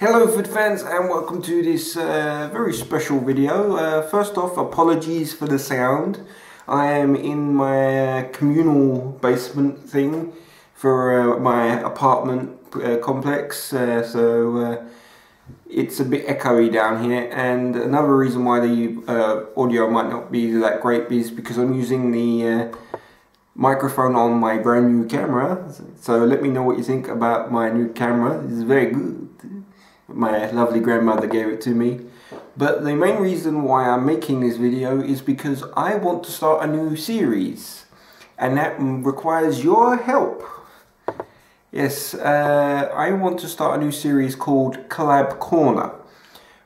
Hello Fudd fans and welcome to this uh, very special video. Uh, first off, apologies for the sound. I am in my uh, communal basement thing for uh, my apartment uh, complex, uh, so it's a bit echoey down here and another reason why the audio might not be that great is because I'm using the microphone on my brand new camera. So let me know what you think about my new camera. It's very good my lovely grandmother gave it to me. But the main reason why I'm making this video is because I want to start a new series. And that requires your help. Yes, uh, I want to start a new series called Collab Corner.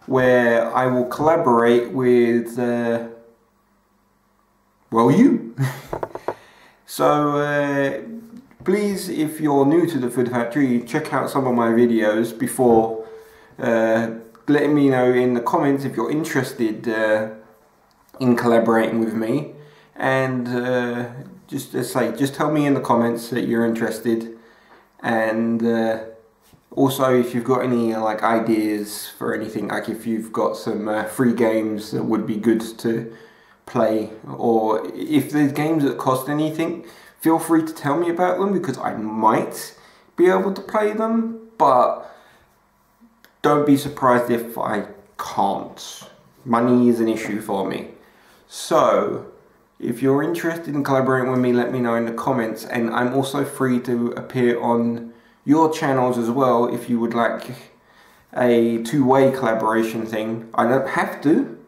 Where I will collaborate with, uh, well, you. so, uh, please, if you're new to the Fudd Factory, check out some of my videos before uh, letting me know in the comments if you're interested uh, in collaborating with me. And uh, just as say just tell me in the comments that you're interested. And uh, also if you've got any like ideas for anything like if you've got some uh, free games that would be good to play or if there's games that cost anything feel free to tell me about them because I might be able to play them. But don't be surprised if I can't. Money is an issue for me. So, if you're interested in collaborating with me, let me know in the comments. And I'm also free to appear on your channels as well if you would like a two-way collaboration thing. I don't have to,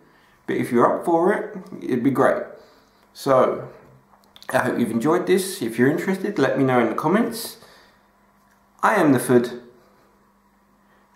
but if you're up for it, it'd be great. So, I hope you've enjoyed this. If you're interested, let me know in the comments. I am the Fudd.